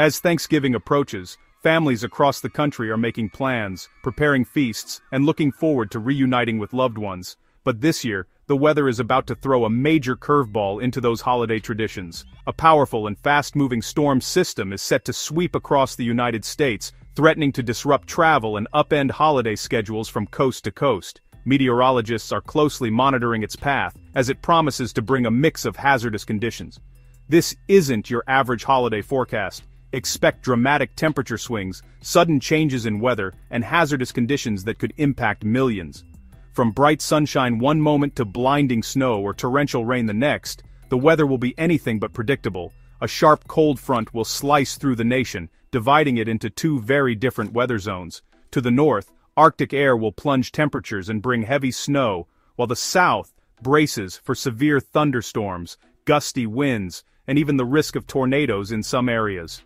As Thanksgiving approaches, families across the country are making plans, preparing feasts, and looking forward to reuniting with loved ones. But this year, the weather is about to throw a major curveball into those holiday traditions. A powerful and fast-moving storm system is set to sweep across the United States, threatening to disrupt travel and upend holiday schedules from coast to coast. Meteorologists are closely monitoring its path, as it promises to bring a mix of hazardous conditions. This isn't your average holiday forecast. Expect dramatic temperature swings, sudden changes in weather, and hazardous conditions that could impact millions. From bright sunshine one moment to blinding snow or torrential rain the next, the weather will be anything but predictable. A sharp cold front will slice through the nation, dividing it into two very different weather zones. To the north, Arctic air will plunge temperatures and bring heavy snow, while the south braces for severe thunderstorms, gusty winds, and even the risk of tornadoes in some areas.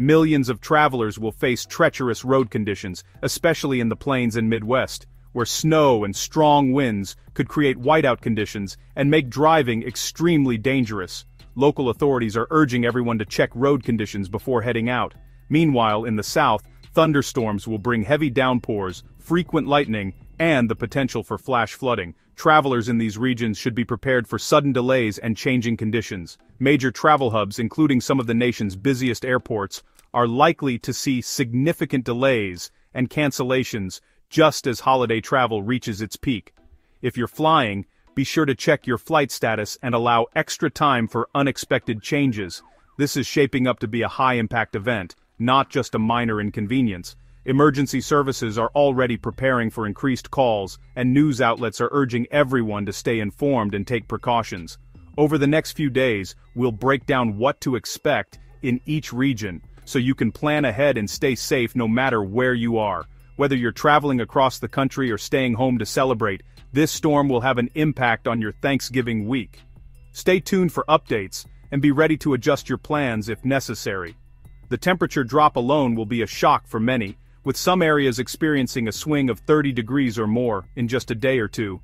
Millions of travelers will face treacherous road conditions, especially in the plains and Midwest, where snow and strong winds could create whiteout conditions and make driving extremely dangerous. Local authorities are urging everyone to check road conditions before heading out. Meanwhile, in the south, thunderstorms will bring heavy downpours, frequent lightning, and the potential for flash flooding. Travelers in these regions should be prepared for sudden delays and changing conditions. Major travel hubs, including some of the nation's busiest airports, are likely to see significant delays and cancellations just as holiday travel reaches its peak. If you're flying, be sure to check your flight status and allow extra time for unexpected changes. This is shaping up to be a high-impact event, not just a minor inconvenience. Emergency services are already preparing for increased calls, and news outlets are urging everyone to stay informed and take precautions. Over the next few days, we'll break down what to expect in each region, so you can plan ahead and stay safe no matter where you are. Whether you're traveling across the country or staying home to celebrate, this storm will have an impact on your Thanksgiving week. Stay tuned for updates, and be ready to adjust your plans if necessary. The temperature drop alone will be a shock for many, with some areas experiencing a swing of 30 degrees or more in just a day or two.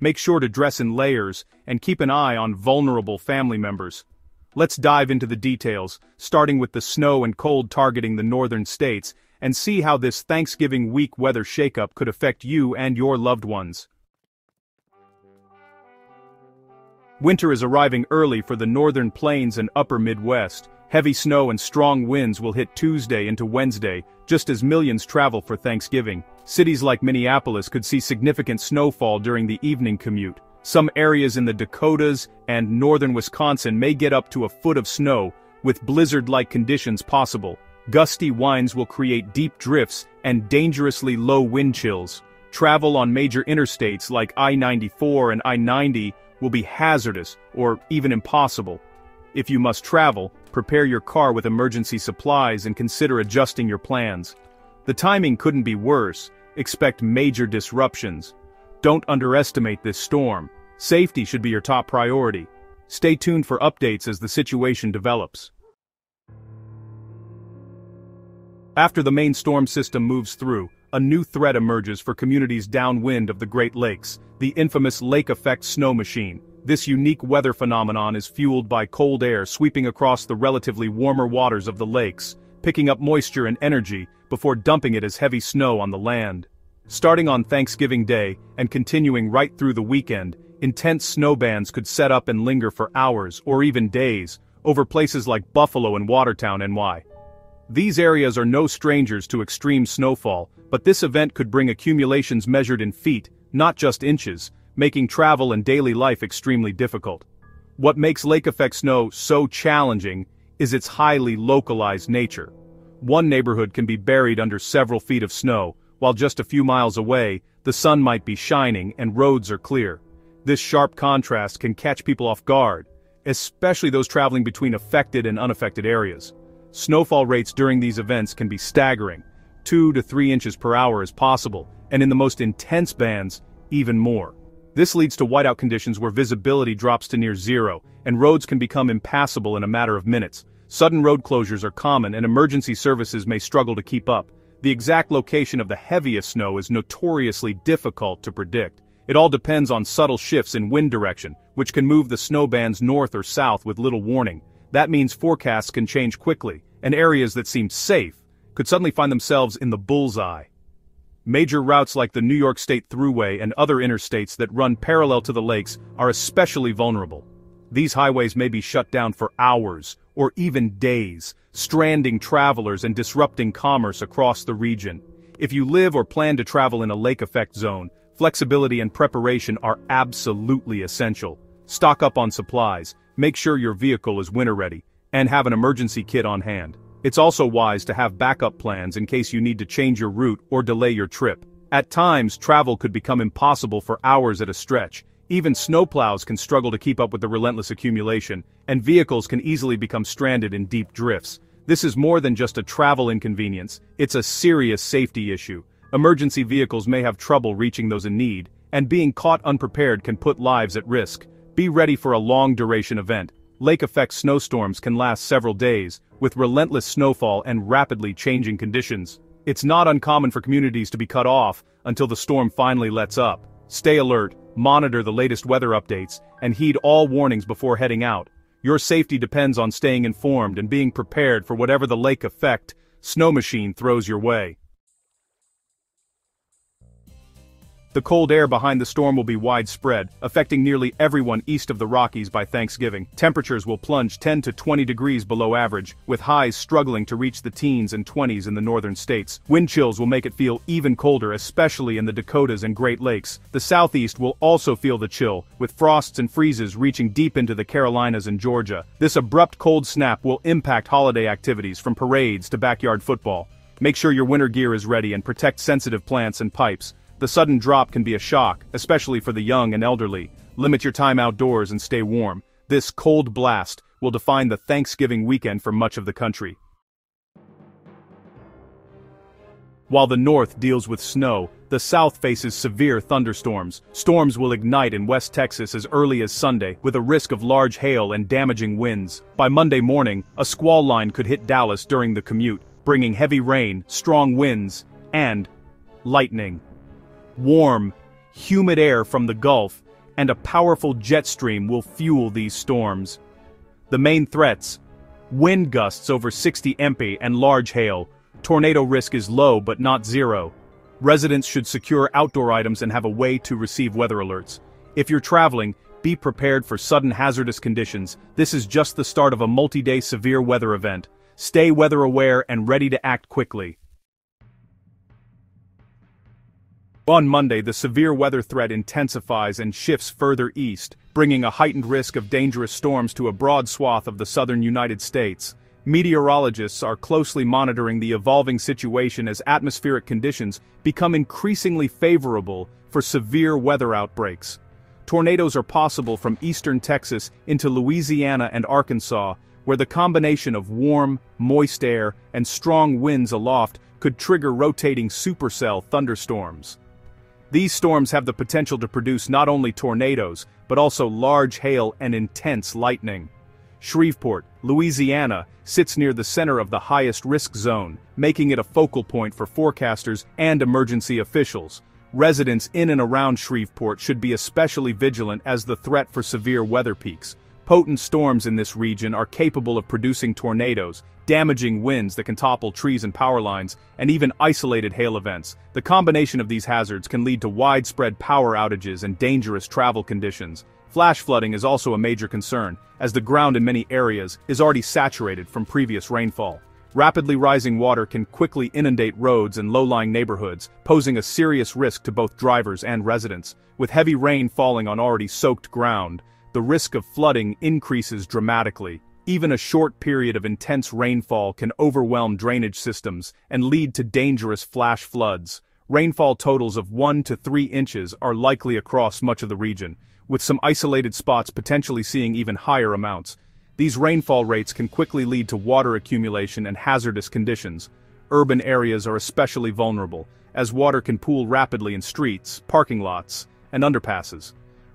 Make sure to dress in layers and keep an eye on vulnerable family members. Let's dive into the details, starting with the snow and cold targeting the northern states, and see how this Thanksgiving week weather shakeup could affect you and your loved ones. Winter is arriving early for the northern plains and upper Midwest. Heavy snow and strong winds will hit Tuesday into Wednesday, just as millions travel for Thanksgiving. Cities like Minneapolis could see significant snowfall during the evening commute. Some areas in the Dakotas and northern Wisconsin may get up to a foot of snow, with blizzard-like conditions possible. Gusty winds will create deep drifts and dangerously low wind chills. Travel on major interstates like I-94 and I-90 will be hazardous or even impossible. If you must travel, prepare your car with emergency supplies and consider adjusting your plans. The timing couldn't be worse, expect major disruptions. Don't underestimate this storm. Safety should be your top priority. Stay tuned for updates as the situation develops. After the main storm system moves through, a new threat emerges for communities downwind of the Great Lakes, the infamous lake effect snow machine. This unique weather phenomenon is fueled by cold air sweeping across the relatively warmer waters of the lakes, picking up moisture and energy before dumping it as heavy snow on the land. Starting on Thanksgiving Day and continuing right through the weekend, intense snow bands could set up and linger for hours or even days over places like Buffalo and Watertown, NY. These areas are no strangers to extreme snowfall, but this event could bring accumulations measured in feet, not just inches, making travel and daily life extremely difficult. What makes lake effect snow so challenging is its highly localized nature. One neighborhood can be buried under several feet of snow, while just a few miles away, the sun might be shining and roads are clear. This sharp contrast can catch people off guard, especially those traveling between affected and unaffected areas. Snowfall rates during these events can be staggering. 2 to 3 inches per hour is possible, and in the most intense bands, even more. This leads to whiteout conditions where visibility drops to near zero, and roads can become impassable in a matter of minutes. Sudden road closures are common and emergency services may struggle to keep up. The exact location of the heaviest snow is notoriously difficult to predict. It all depends on subtle shifts in wind direction, which can move the snow bands north or south with little warning. That means forecasts can change quickly, and areas that seemed safe could suddenly find themselves in the bullseye. Major routes like the New York State Thruway and other interstates that run parallel to the lakes are especially vulnerable. These highways may be shut down for hours, or even days, stranding travelers and disrupting commerce across the region. If you live or plan to travel in a lake effect zone, flexibility and preparation are absolutely essential. Stock up on supplies, make sure your vehicle is winter ready, and have an emergency kit on hand. It's also wise to have backup plans in case you need to change your route or delay your trip. At times, travel could become impossible for hours at a stretch. Even snowplows can struggle to keep up with the relentless accumulation, and vehicles can easily become stranded in deep drifts. This is more than just a travel inconvenience, it's a serious safety issue. Emergency vehicles may have trouble reaching those in need, and being caught unprepared can put lives at risk. Be ready for a long-duration event. Lake-effect snowstorms can last several days, with relentless snowfall and rapidly changing conditions. It's not uncommon for communities to be cut off until the storm finally lets up. Stay alert, monitor the latest weather updates, and heed all warnings before heading out. Your safety depends on staying informed and being prepared for whatever the lake effect snow machine throws your way. The cold air behind the storm will be widespread, affecting nearly everyone east of the Rockies by Thanksgiving. Temperatures will plunge 10 to 20 degrees below average, with highs struggling to reach the teens and 20s in the northern states. Wind chills will make it feel even colder, especially in the Dakotas and Great Lakes. The southeast will also feel the chill, with frosts and freezes reaching deep into the Carolinas and Georgia. This abrupt cold snap will impact holiday activities from parades to backyard football. Make sure your winter gear is ready and protect sensitive plants and pipes. The sudden drop can be a shock, especially for the young and elderly. Limit your time outdoors and stay warm. This cold blast will define the Thanksgiving weekend for much of the country. While the north deals with snow, the south faces severe thunderstorms. Storms will ignite in West Texas as early as Sunday, with a risk of large hail and damaging winds. By Monday morning, a squall line could hit Dallas during the commute, bringing heavy rain, strong winds, and lightning warm, humid air from the Gulf, and a powerful jet stream will fuel these storms. The main threats, wind gusts over 60 MP and large hail, tornado risk is low but not zero. Residents should secure outdoor items and have a way to receive weather alerts. If you're traveling, be prepared for sudden hazardous conditions, this is just the start of a multi-day severe weather event. Stay weather aware and ready to act quickly. On Monday, the severe weather threat intensifies and shifts further east, bringing a heightened risk of dangerous storms to a broad swath of the southern United States. Meteorologists are closely monitoring the evolving situation as atmospheric conditions become increasingly favorable for severe weather outbreaks. Tornadoes are possible from eastern Texas into Louisiana and Arkansas, where the combination of warm, moist air and strong winds aloft could trigger rotating supercell thunderstorms. These storms have the potential to produce not only tornadoes, but also large hail and intense lightning. Shreveport, Louisiana, sits near the center of the highest risk zone, making it a focal point for forecasters and emergency officials. Residents in and around Shreveport should be especially vigilant as the threat for severe weather peaks. Potent storms in this region are capable of producing tornadoes, damaging winds that can topple trees and power lines, and even isolated hail events. The combination of these hazards can lead to widespread power outages and dangerous travel conditions. Flash flooding is also a major concern, as the ground in many areas is already saturated from previous rainfall. Rapidly rising water can quickly inundate roads and low-lying neighborhoods, posing a serious risk to both drivers and residents. With heavy rain falling on already soaked ground, the risk of flooding increases dramatically, even a short period of intense rainfall can overwhelm drainage systems and lead to dangerous flash floods. Rainfall totals of 1 to 3 inches are likely across much of the region, with some isolated spots potentially seeing even higher amounts. These rainfall rates can quickly lead to water accumulation and hazardous conditions. Urban areas are especially vulnerable, as water can pool rapidly in streets, parking lots, and underpasses.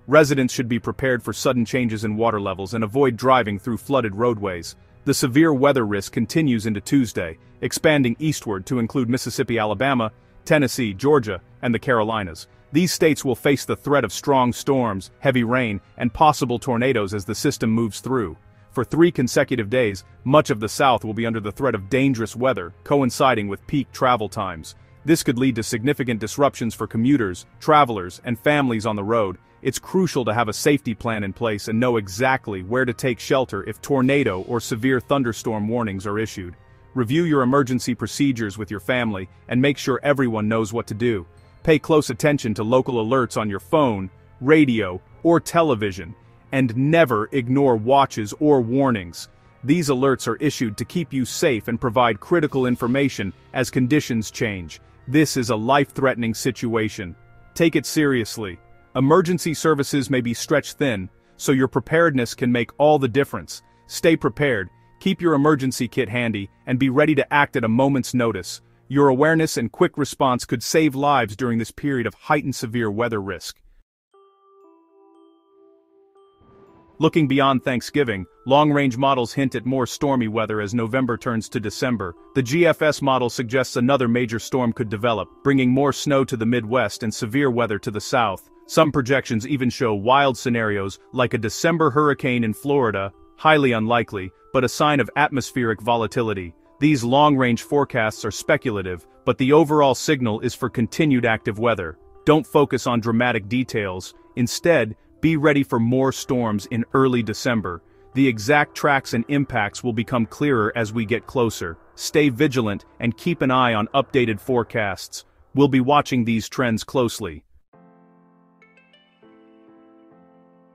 Residents should be prepared for sudden changes in water levels and avoid driving through flooded roadways. The severe weather risk continues into Tuesday, expanding eastward to include Mississippi, Alabama, Tennessee, Georgia, and the Carolinas. These states will face the threat of strong storms, heavy rain, and possible tornadoes as the system moves through. For three consecutive days, much of the South will be under the threat of dangerous weather, coinciding with peak travel times. This could lead to significant disruptions for commuters, travelers, and families on the road. It's crucial to have a safety plan in place and know exactly where to take shelter if tornado or severe thunderstorm warnings are issued. Review your emergency procedures with your family and make sure everyone knows what to do. Pay close attention to local alerts on your phone, radio, or television, and never ignore watches or warnings. These alerts are issued to keep you safe and provide critical information as conditions change. This is a life-threatening situation. Take it seriously. Emergency services may be stretched thin, so your preparedness can make all the difference. Stay prepared, keep your emergency kit handy, and be ready to act at a moment's notice. Your awareness and quick response could save lives during this period of heightened severe weather risk. Looking beyond Thanksgiving, long-range models hint at more stormy weather as November turns to December. The GFS model suggests another major storm could develop, bringing more snow to the Midwest and severe weather to the South. Some projections even show wild scenarios, like a December hurricane in Florida, highly unlikely, but a sign of atmospheric volatility. These long-range forecasts are speculative, but the overall signal is for continued active weather. Don't focus on dramatic details, instead, be ready for more storms in early December. The exact tracks and impacts will become clearer as we get closer. Stay vigilant and keep an eye on updated forecasts. We'll be watching these trends closely.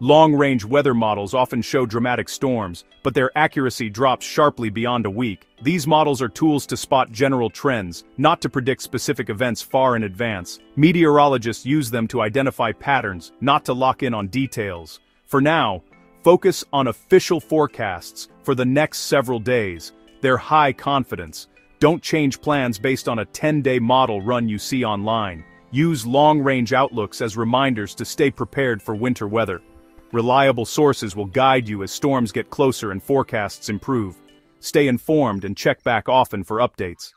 Long-range weather models often show dramatic storms, but their accuracy drops sharply beyond a week. These models are tools to spot general trends, not to predict specific events far in advance. Meteorologists use them to identify patterns, not to lock in on details. For now, focus on official forecasts for the next several days. They're high confidence. Don't change plans based on a 10-day model run you see online. Use long-range outlooks as reminders to stay prepared for winter weather. Reliable sources will guide you as storms get closer and forecasts improve. Stay informed and check back often for updates.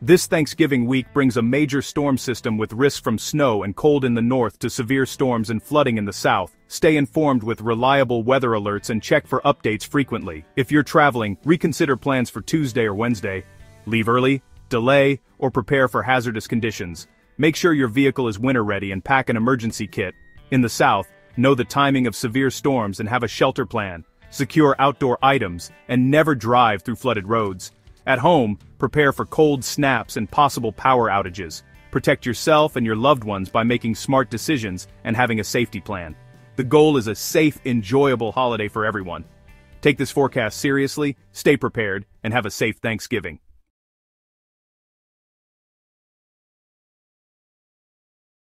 This Thanksgiving week brings a major storm system with risk from snow and cold in the north to severe storms and flooding in the south. Stay informed with reliable weather alerts and check for updates frequently. If you're traveling, reconsider plans for Tuesday or Wednesday. Leave early, delay, or prepare for hazardous conditions. Make sure your vehicle is winter ready and pack an emergency kit. In the south, know the timing of severe storms and have a shelter plan. Secure outdoor items and never drive through flooded roads. At home, prepare for cold snaps and possible power outages. Protect yourself and your loved ones by making smart decisions and having a safety plan. The goal is a safe, enjoyable holiday for everyone. Take this forecast seriously, stay prepared, and have a safe Thanksgiving.